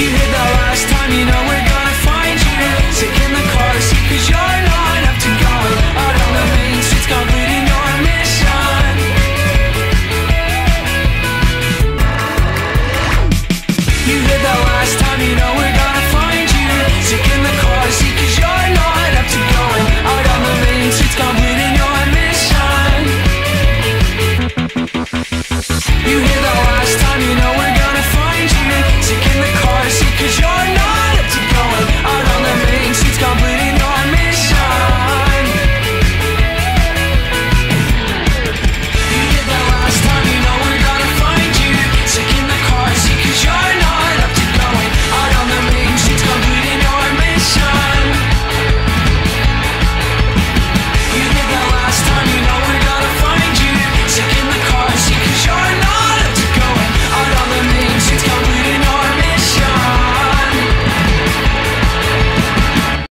You hit the last time, you know